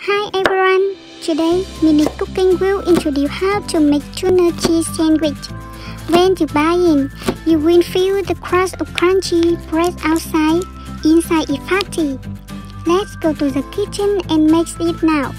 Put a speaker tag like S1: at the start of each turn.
S1: Hi everyone! Today, Mini Cooking will introduce how to make tuna cheese sandwich. When you buy in, you will feel the crust of crunchy bread outside, inside is fatty. Let's go to the kitchen and make it now.